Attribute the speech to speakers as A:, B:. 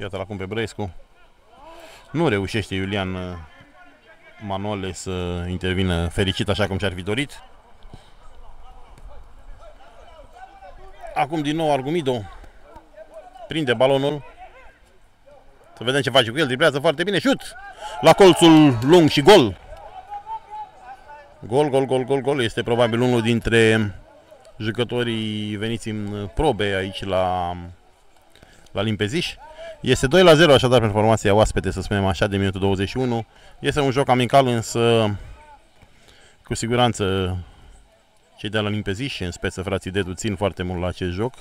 A: Iată la cum pe Brescu. Nu reușește Iulian uh, Manole să intervină fericit așa cum și-ar fi dorit. Acum din nou Argumido prinde balonul. Să vedem ce face cu el. Driblează foarte bine. Șut! La colțul lung și gol. Gol, gol, gol, gol, gol. Este probabil unul dintre jucătorii veniți în probe aici la, la Limpeziș. Este 2 la 0 așadar pentru formația oaspete, să spunem așa, de minutul 21. Este un joc amical, însă cu siguranță cei de la Limpeziș, în speță frații Dedu, țin foarte mult la acest joc.